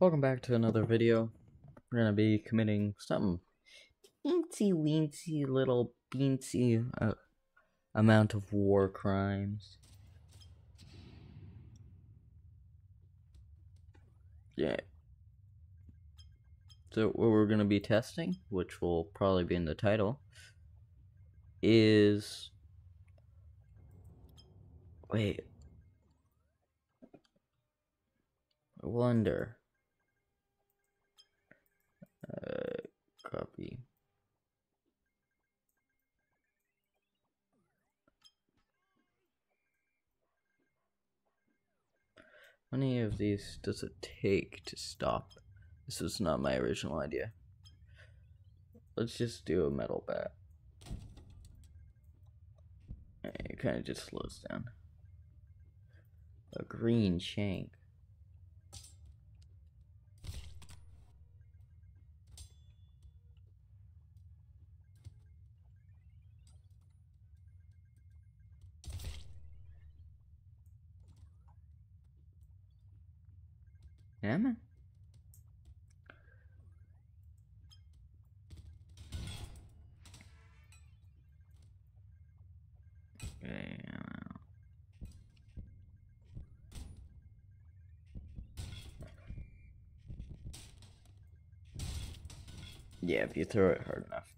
Welcome back to another video. We're gonna be committing some teensy weensy little beansy uh, amount of war crimes. Yeah. So what we're gonna be testing, which will probably be in the title, is wait. I wonder. Copy. How many of these does it take to stop? This was not my original idea. Let's just do a metal bat. It kind of just slows down. A green shank. Yeah, man. Yeah. Yeah, if you throw it hard enough.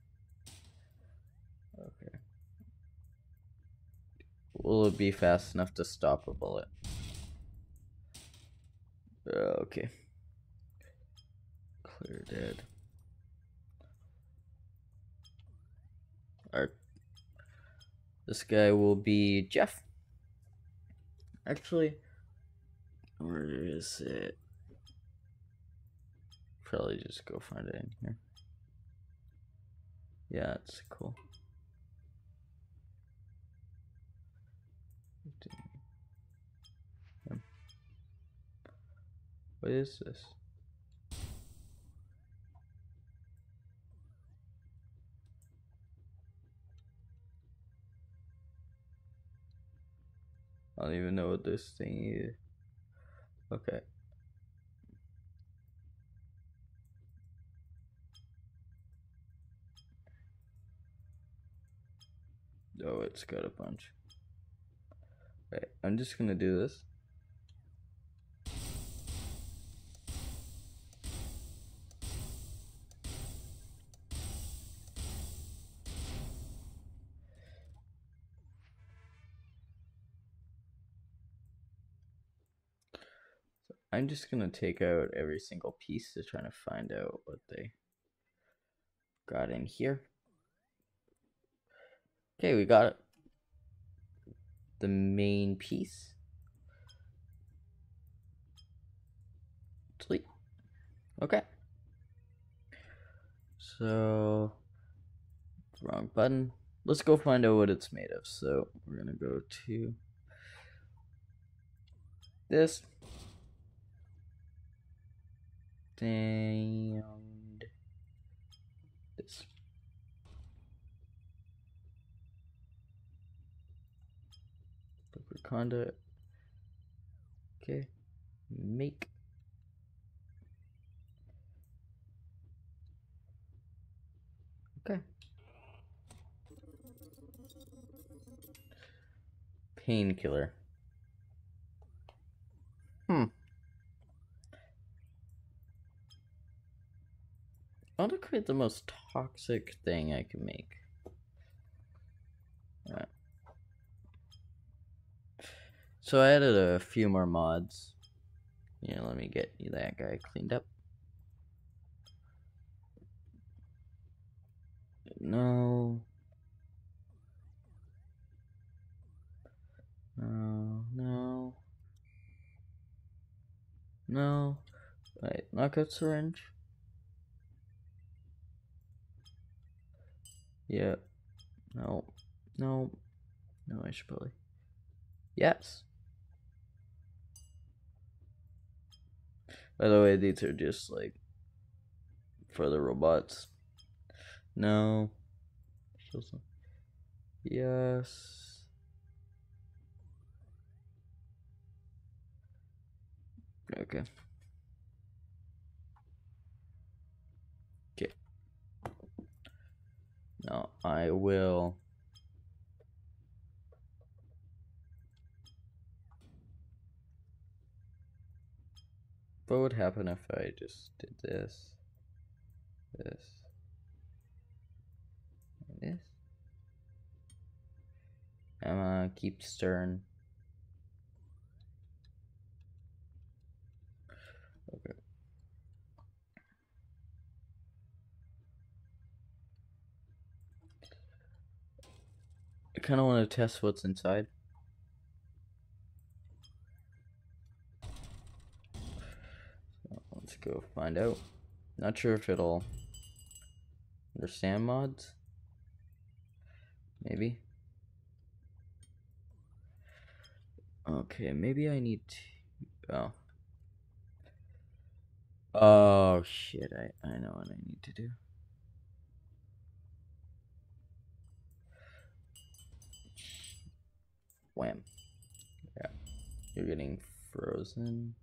Okay. Will it be fast enough to stop a bullet? Uh, okay. Clear dead. Alright. this guy will be Jeff. Actually, where is it? Probably just go find it in here. Yeah, it's cool. What is this? I don't even know what this thing is. Okay. Oh, it's got a bunch. Wait, I'm just gonna do this. I'm just gonna take out every single piece to try to find out what they got in here. Okay, we got the main piece. Sweet. Okay. So, wrong button. Let's go find out what it's made of. So, we're gonna go to this and this. Conduit. Okay. Make. Okay. Painkiller. Hmm. I want to create the most toxic thing I can make. Right. So I added a few more mods. Yeah, let me get that guy cleaned up. No. No, no. No. Wait, knockout syringe. Yeah. No. No. No, I should probably. Yes. By the way, these are just like for the robots. No. Yes. Okay. No, I will. What would happen if I just did this, this, this? Emma, keep stern. Okay. Kind of want to test what's inside. So let's go find out. Not sure if it'll understand mods. Maybe. Okay, maybe I need to... Oh. Oh, shit. I, I know what I need to do. Wham. Yeah. You're getting frozen.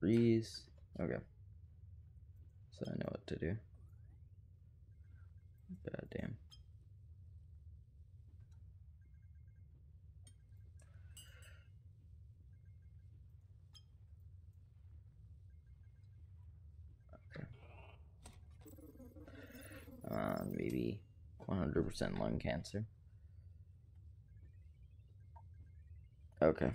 Freeze. Okay. So I know what to do. God damn. Uh, maybe 100% lung cancer. Okay.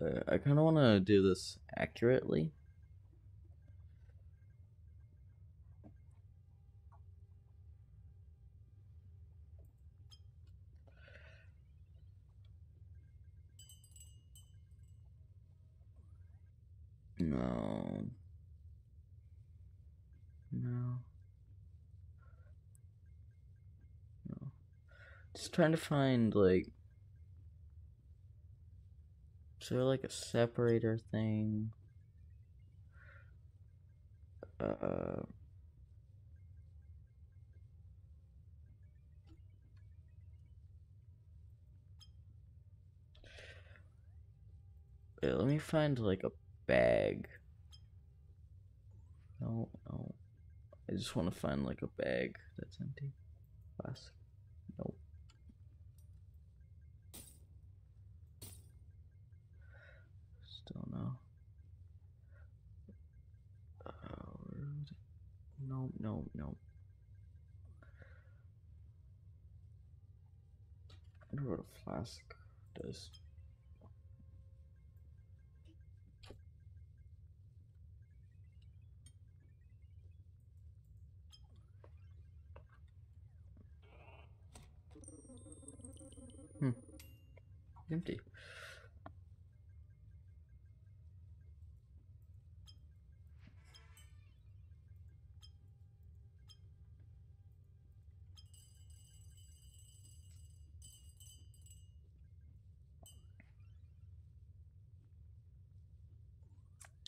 Uh, I kind of want to do this accurately. No. No. No. Just trying to find, like... Is there, like, a separator thing? Uh... Let me find, like, a bag. No, no. I just want to find like a bag that's empty. Plastic. Nope. Still no. Uh, no, no, no. I wonder what a flask does. Empty.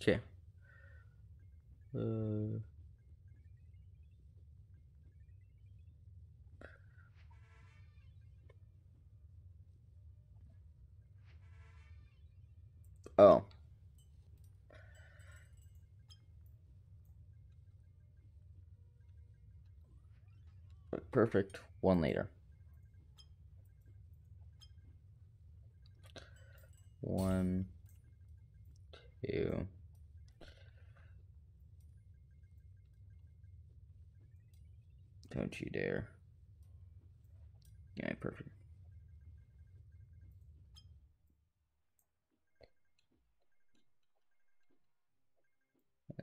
Okay. Uh... Oh. Perfect. One liter. One, two. Don't you dare. Yeah, perfect.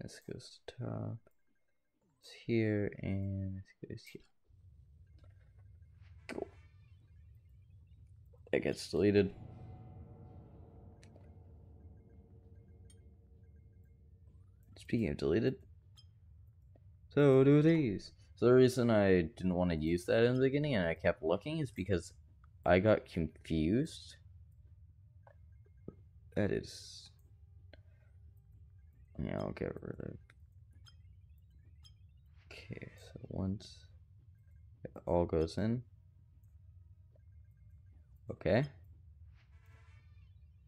This goes to top. It's here and this goes here. Cool. It gets deleted. Speaking of deleted, so do these. So the reason I didn't want to use that in the beginning and I kept looking is because I got confused. That is Yeah, I'll get rid of. Okay, so once it all goes in. Okay.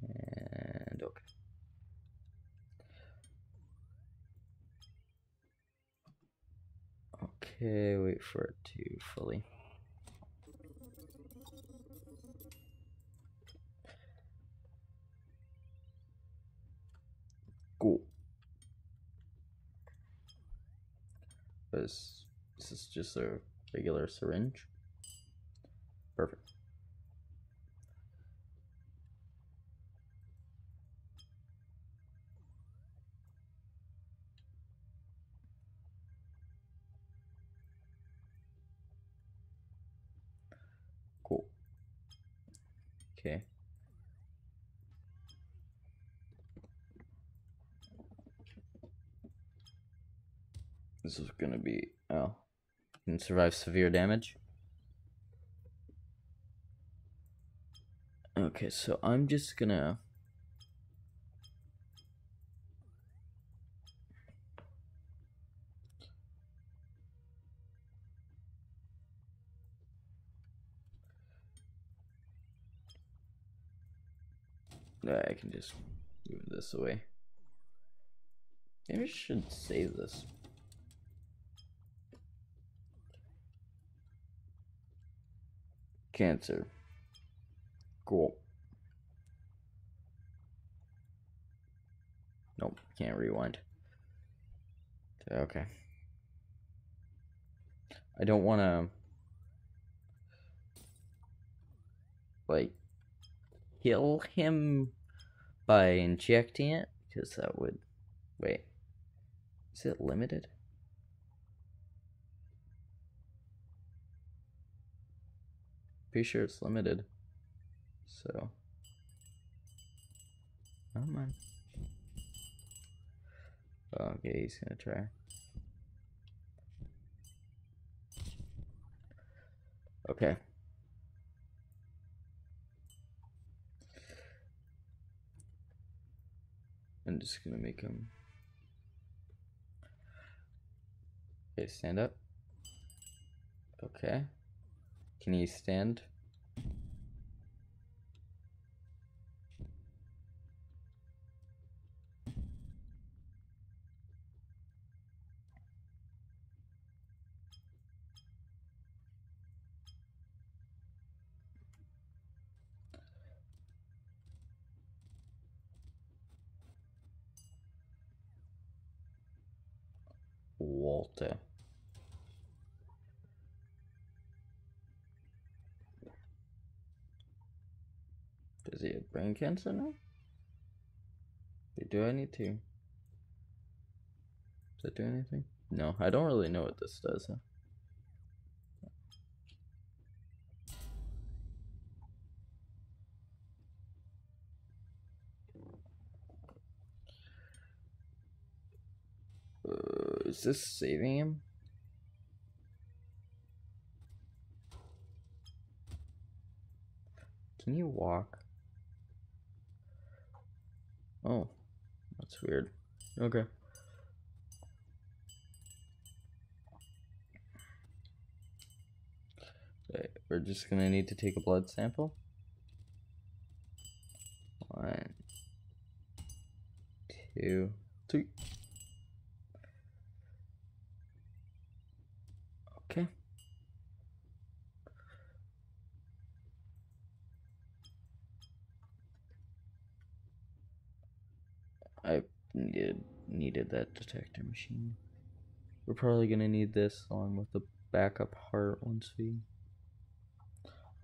And okay. Okay, wait for it to fully. Cool. Is this is just a regular syringe? Perfect. Cool. Okay. This is gonna be oh, can survive severe damage. Okay, so I'm just gonna. I can just move this away. Maybe I should save this. Cancer. Cool. Nope, can't rewind. Okay. I don't want to like kill him by injecting it because that would wait. Is it limited? Pretty sure it's limited. So. Come on. Okay, he's gonna try. Okay. I'm just gonna make him. Okay, stand up. Okay. Can you stand? Brain cancer now? Do I need to? Does that do anything? No, I don't really know what this does. Huh? Uh, is this saving him? Can you walk? Oh, that's weird. Okay. Okay, we're just gonna need to take a blood sample. One, two, three. Okay. I needed needed that detector machine. We're probably gonna need this along with the backup heart once we.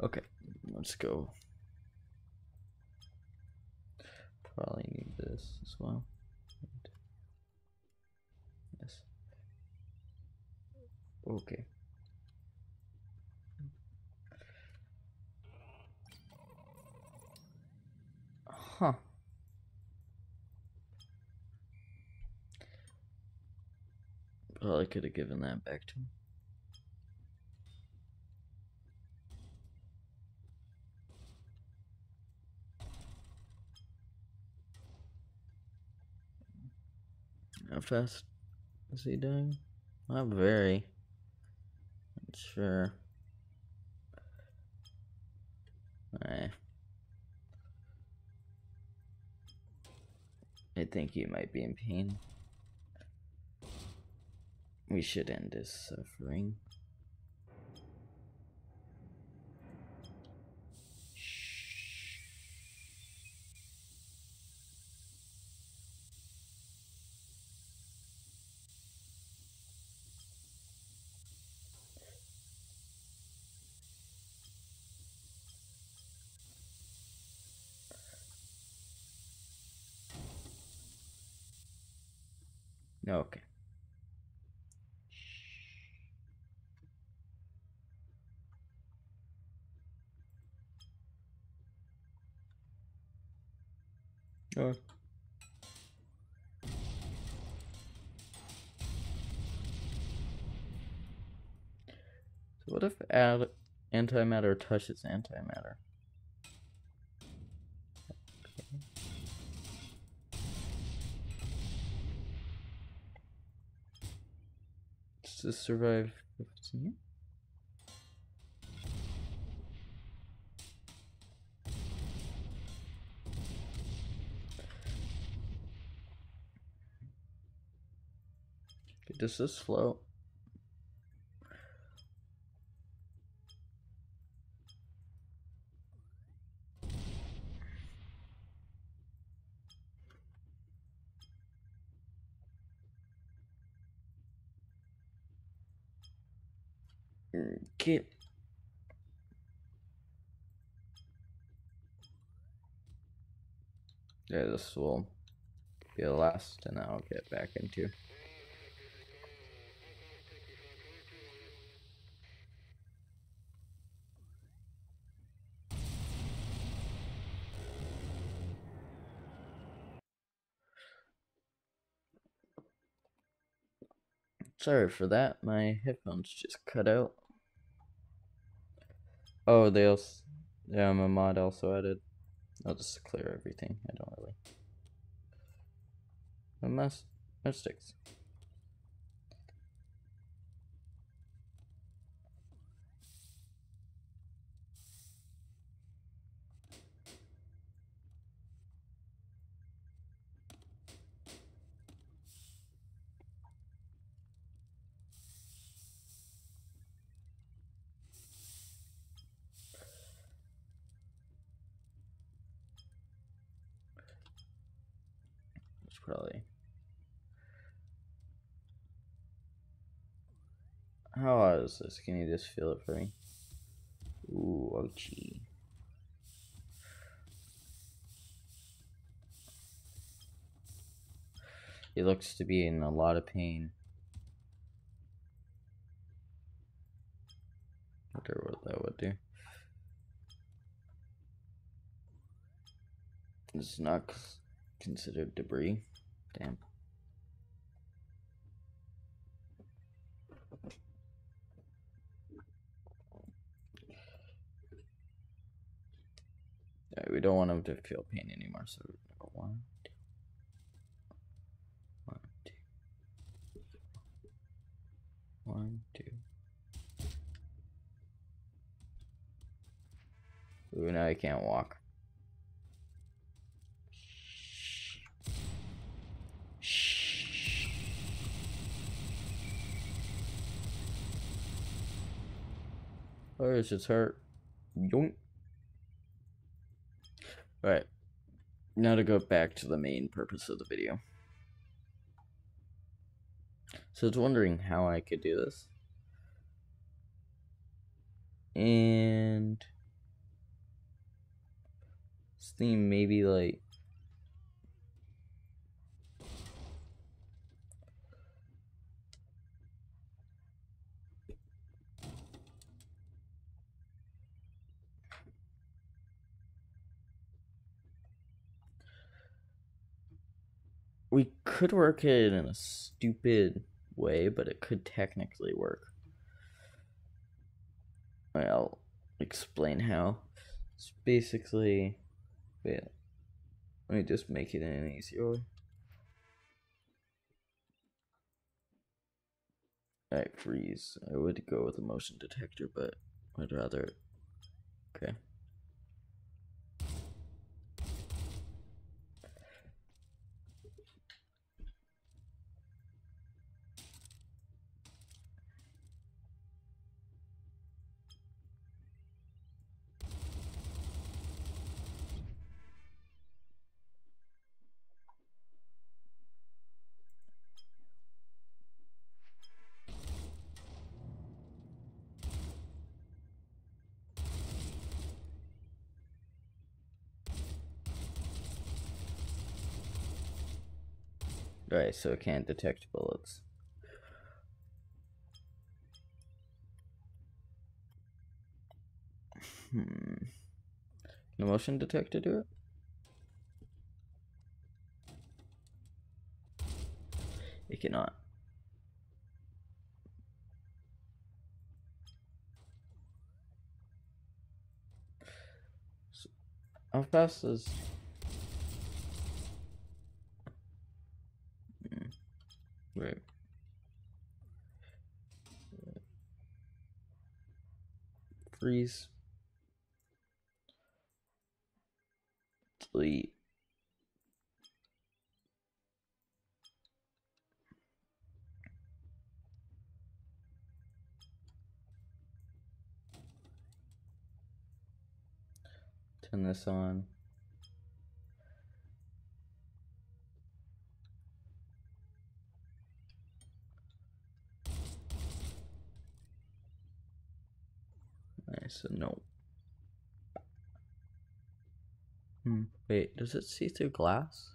Okay, let's go. Probably need this as well. Yes. Okay. Huh. I could have given that back to him. How fast is he doing? Not very. Not sure. Alright. I think he might be in pain. We should end this suffering. Antimatter touches antimatter? Does this survive 15? Okay, does this float? Okay. Yeah, this will be the last, and I'll get back into. Sorry for that, my headphones just cut out. Oh, they also, yeah, my mod also added. I'll just clear everything. I don't really. A mess, sticks. It's probably. How hot is this? Can you just feel it for me? Ooh, ouchie. He looks to be in a lot of pain. Wonder what that would do. It's not considered debris. Damn. Right, we don't want him to feel pain anymore, so one, two, one, two, one, two. Ooh, now I can't walk. Or it's just hurt. Yoink. Right. Now to go back to the main purpose of the video. So I was wondering how I could do this. And Steam maybe like we could work it in a stupid way, but it could technically work. I'll explain how. It's basically, wait, let me just make it in an easier way. Alright, freeze. I would go with a motion detector, but I'd rather. Okay. So it can't detect bullets. Hmm. Can a motion detector do it? It cannot. So, how fast is Right. Freeze. Delete. Turn this on. Nice, so no. Hmm. Wait, does it see through glass?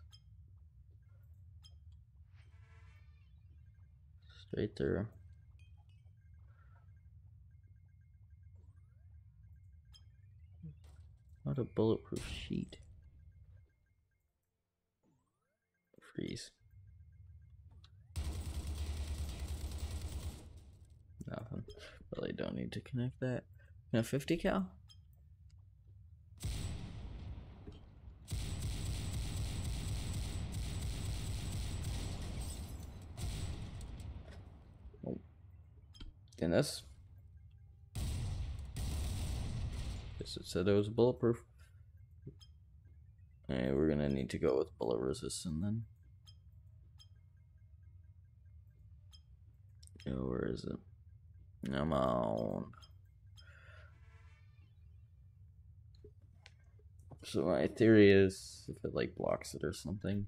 Straight through. Not a bulletproof sheet. Freeze. Nothing. Really don't need to connect that. No 50 cal? Oh. In this. Guess it said it was bulletproof. Alright, we're gonna need to go with bullet resistant then. Oh, where is it? Come on. So my theory is if it like blocks it or something.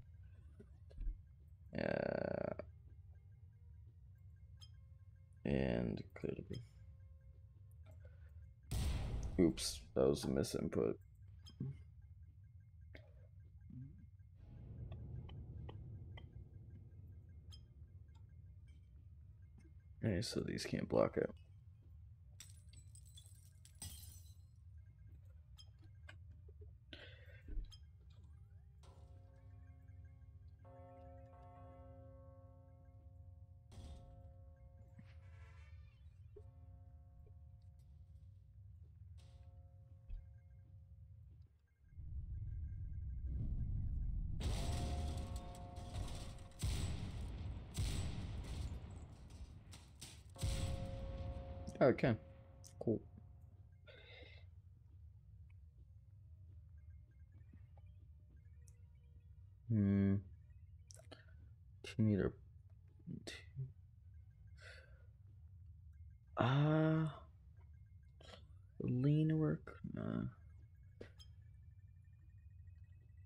Yeah. And clear to be. Oops, that was a misinput. Okay, so these can't block it. Okay, cool. Hmm. Two meter. Ah. Uh, lean work? Nah.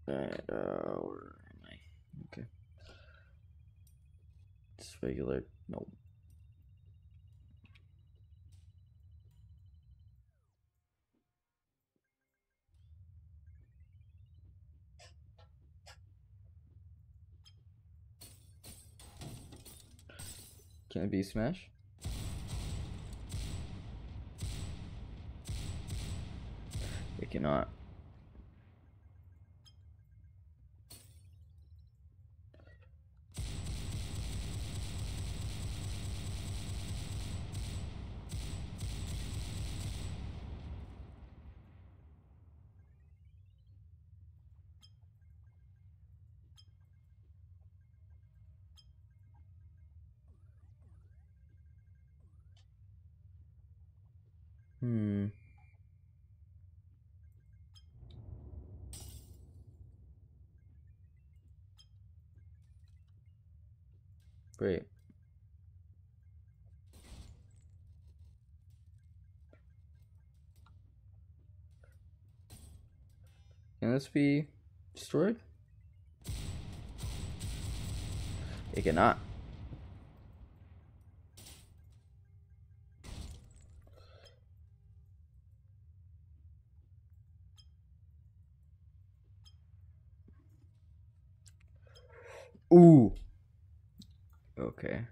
Alright, uh? Okay. It's regular. Nope. Can it be smash? It cannot. Be destroyed? It cannot. Ooh. Okay.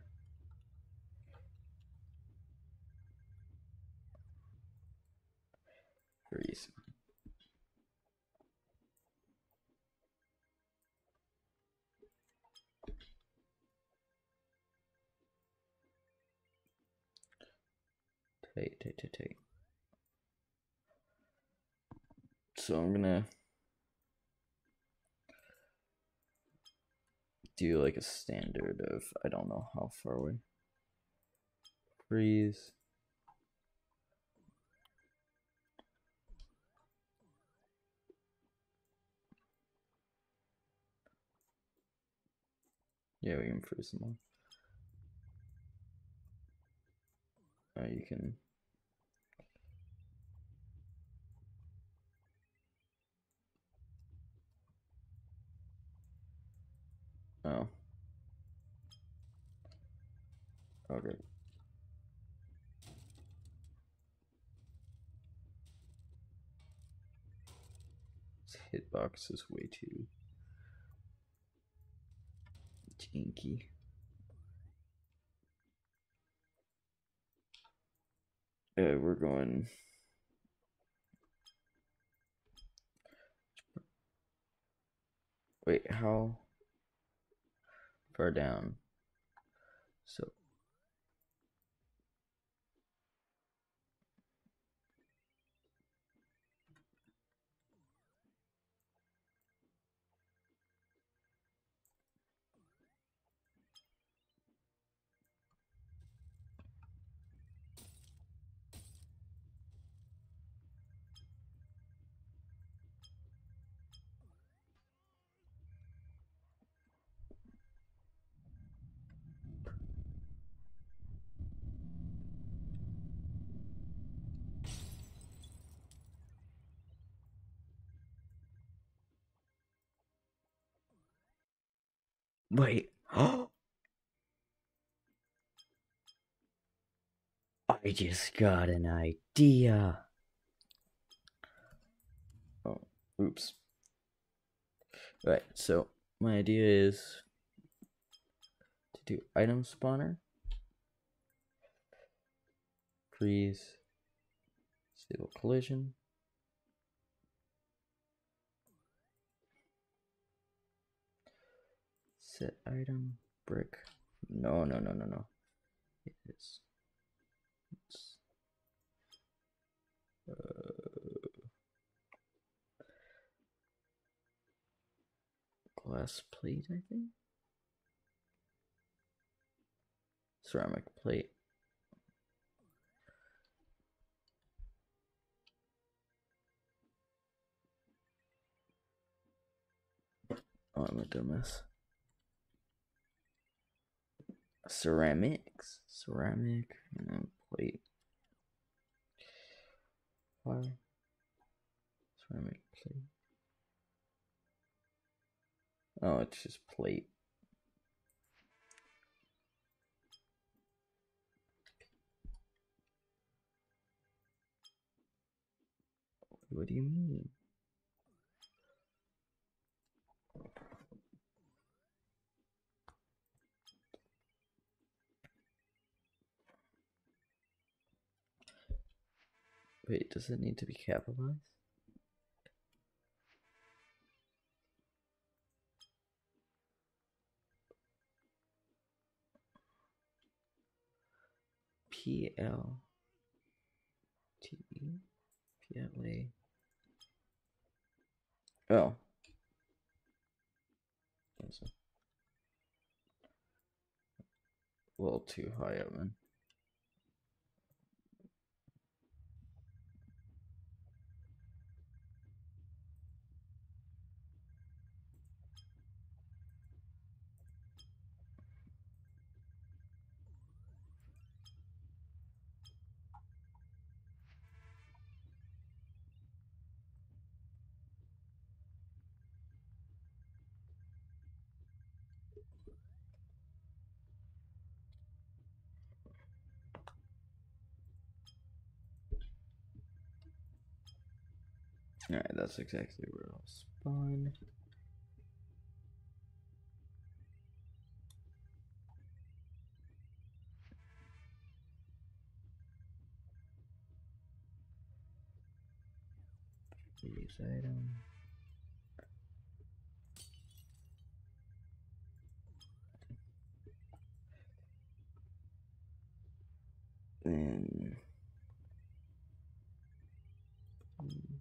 Tight, tight. So I'm gonna do like a standard of I don't know how far away. Freeze. Yeah, we can freeze them all. Uh, you can. Oh. Okay. This hitbox is way too janky. Uh, we're going. Wait, how far down? So Wait. I just got an idea. Oh, oops. Right, so my idea is to do item spawner. Freeze. Stable collision. Set item brick. No, no, no, no, no. It is. It's, uh, glass plate, I think. Ceramic plate. Oh, I'm a dumbass. Ceramics, ceramic, and then plate. Why? Ceramic plate. Oh, it's just plate. What do you mean? Wait, does it need to be capitalized? P L T E P L A. Oh. Little too high up, man. Alright, that's exactly where I'll spawn. Use item. Then mm,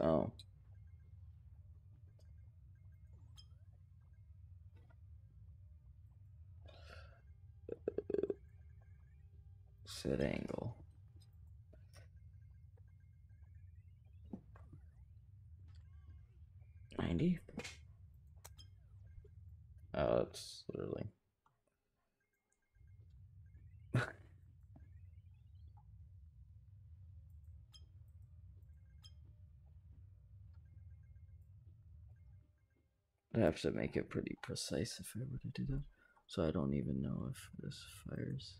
Oh. Set angle. Ninety. Oh, it's literally. I'd have to make it pretty precise if I were to do that. So I don't even know if this fires.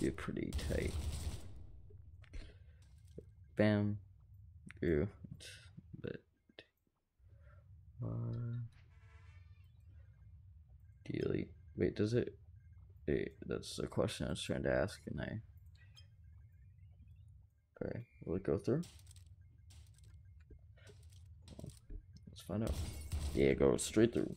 Get pretty tight. Bam. A bit. Uh, delete. Wait, does it? Wait, that's the question I was trying to ask, and I. Okay, will it go through? Let's find out. Yeah, goes straight through.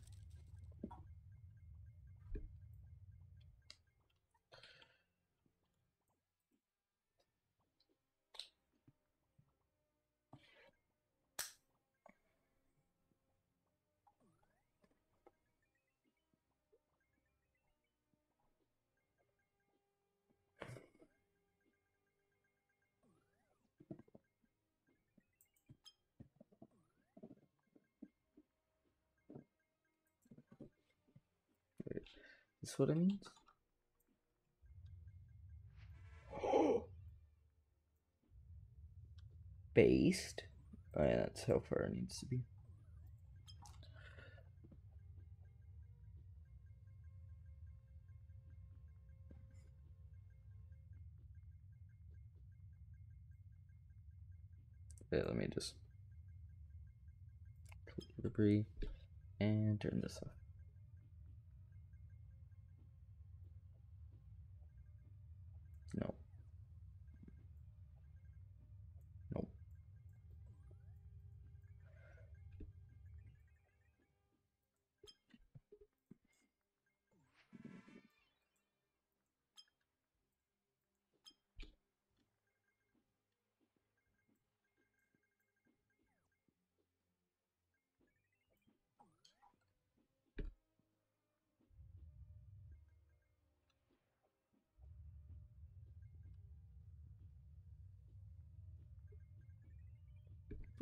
Wait, is what it means? Based? Oh yeah, that's how far it needs to be. Okay, let me just click debris and turn this off.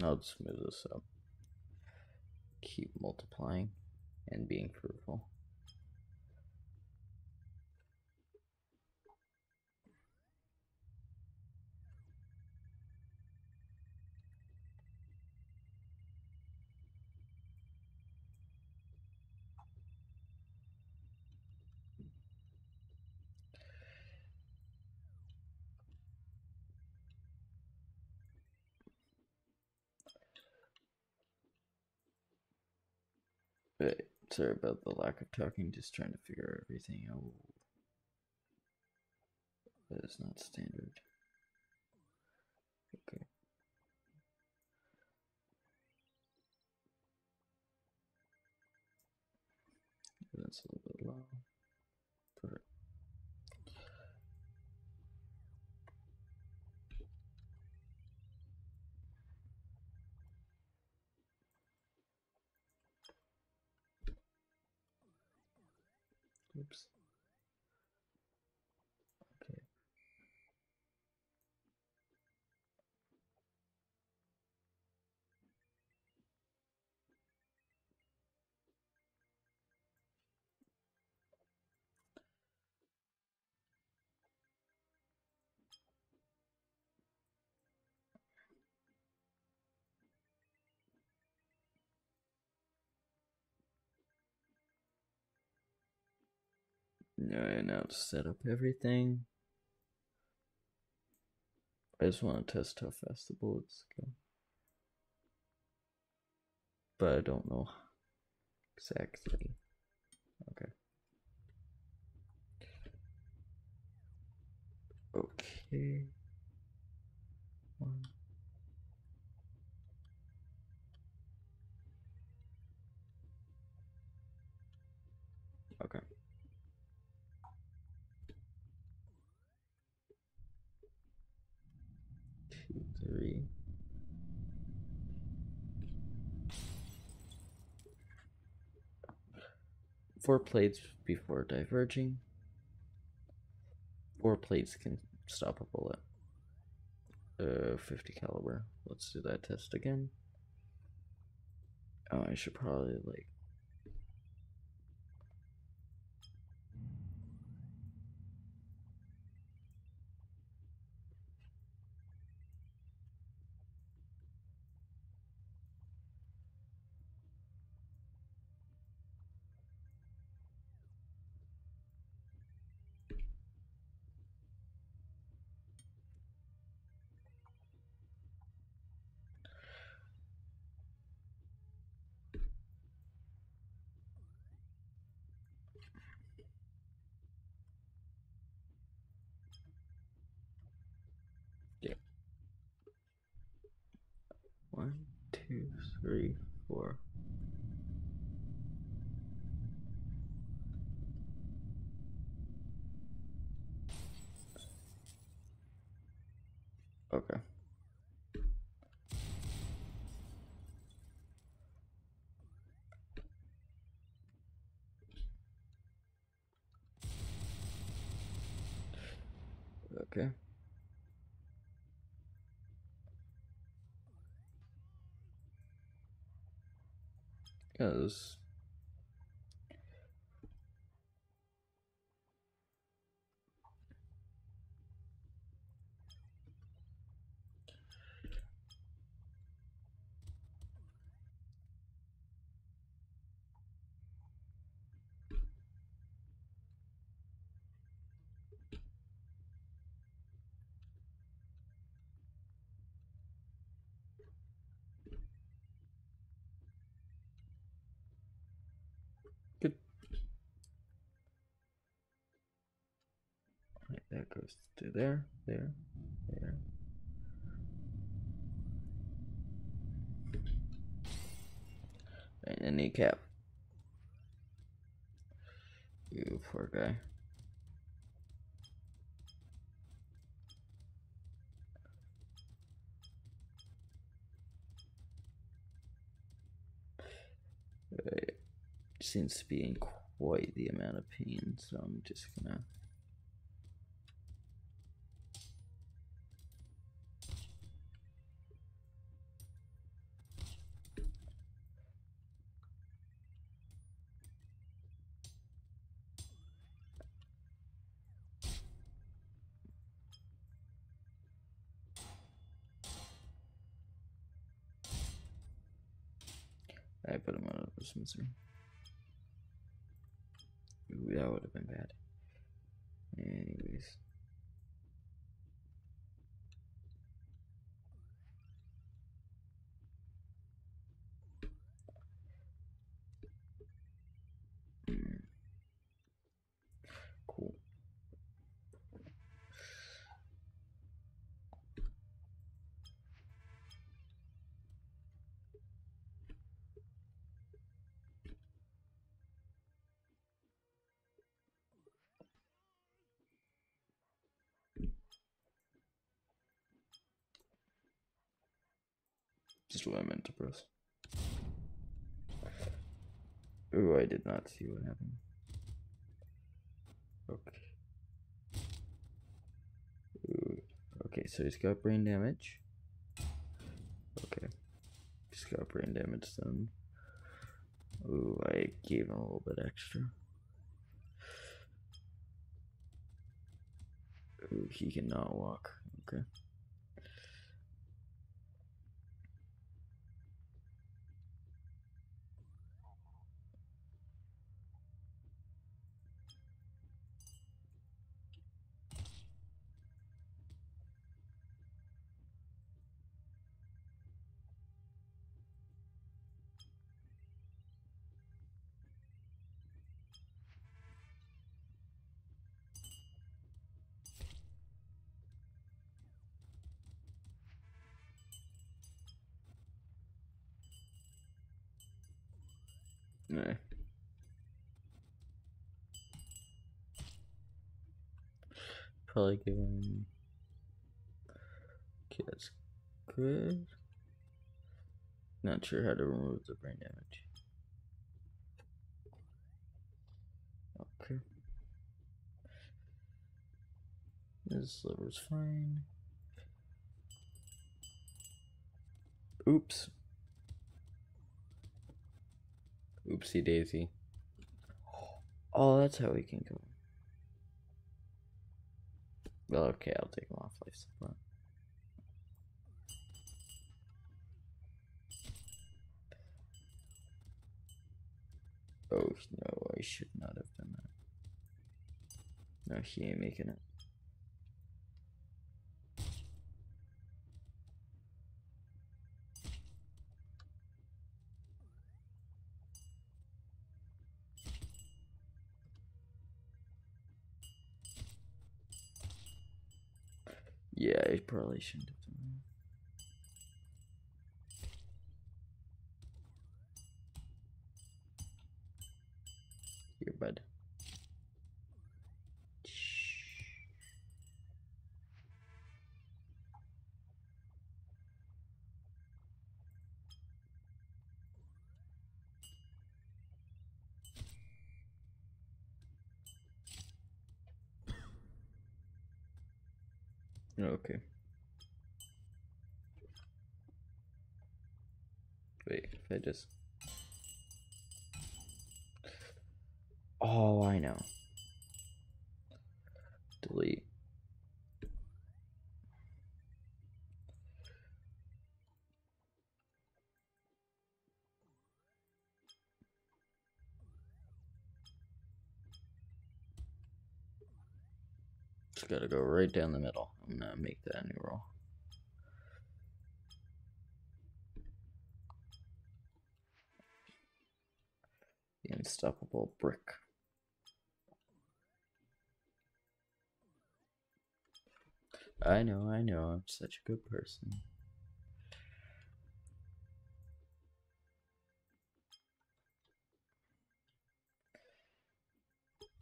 I'll just move this up. Keep multiplying and being fruitful. Wait, sorry about the lack of talking, just trying to figure everything out. That is not standard. Okay. That's a little bit low. Alright, now to set up everything. I just want to test how fast the bullets go. But I don't know exactly. Okay. Okay. One. Okay. Two, three. Four plates before diverging. Four plates can stop a bullet. Uh, 50 caliber. Let's do that test again. Oh, I should probably like One, two, three, four. Okay. Okay. Yes. Good. Right, that goes to there, there, there. And a kneecap. You poor guy. Right. Seems to be in quite the amount of pain, so I'm just gonna. Ooh, that would have been bad. Anyways. Just what I meant to press. Ooh, I did not see what happened. Okay. Ooh, okay, so he's got brain damage. Okay. He's got brain damage then. Ooh, I gave him a little bit extra. Ooh, he cannot walk. Okay. Probably give him. Okay, that's good. Not sure how to remove the brain damage. Okay. This liver's fine. Oops. Oopsie daisy. Oh, that's how we can go. Okay, I'll take him off life support. Oh, no, I should not have done that. No, he ain't making it. Yeah, I probably shouldn't have done that. Here, bud. Okay. Just. Oh, I know. Delete. Just gotta go right down the middle. I'm gonna make that new roll. The unstoppable brick. I know, I know, I'm such a good person.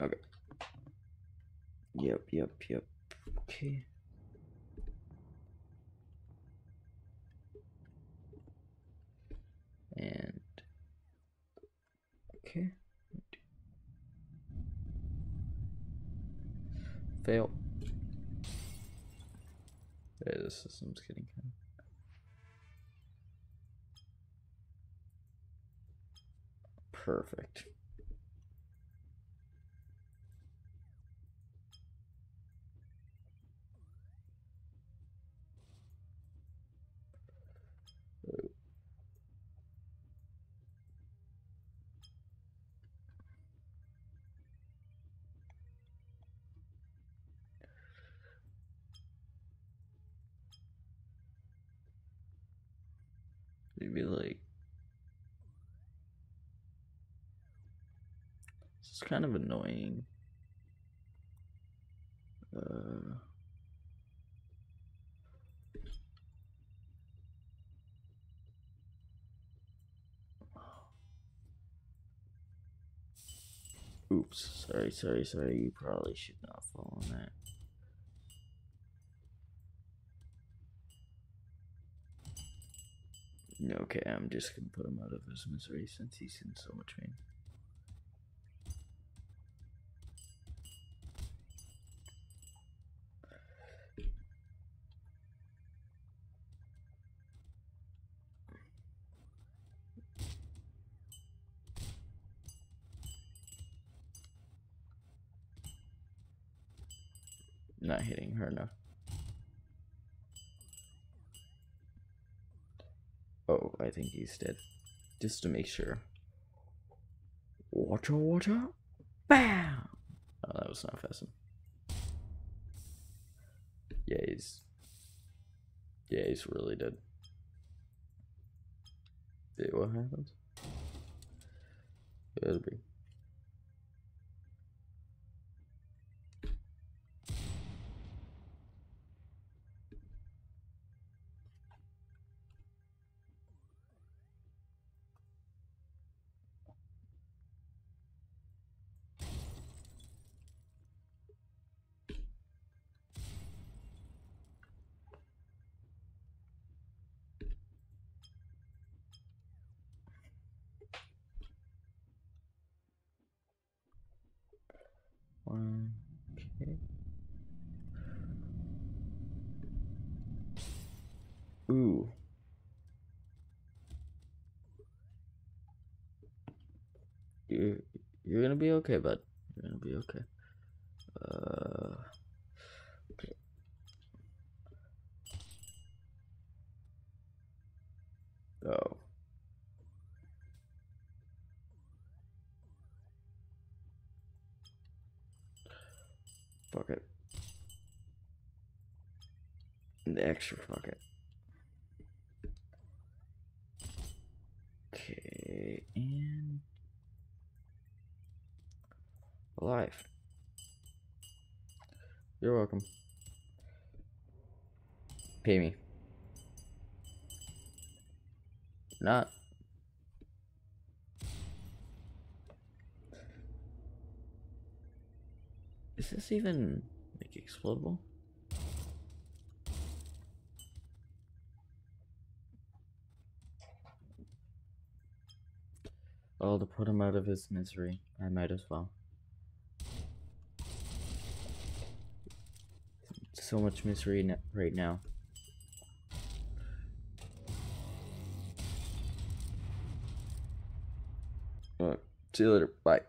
Okay. Yep, yep, yep. Okay. And okay. Fail. Yeah, the system's getting kind of perfect. Maybe like this is kind of annoying. Uh, oops, sorry, sorry, sorry. You probably should not fall on that. Okay, I'm just gonna put him out of his misery since he's in so much pain. Think he's dead. Just to make sure. Water, water. Bam! Oh, that was not fast enough. Yeah, he's. Yeah, he's really dead. Wait, what happens? It'll be. One. Okay. Ooh. You're you're gonna be okay, bud. You're gonna be okay. Uh. The extra fuck it. Okay, and alive. You're welcome. Pay me. Not. Is this even like explodable? Oh, to put him out of his misery, I might as well. So much misery right now. Alright, see you later. Bye.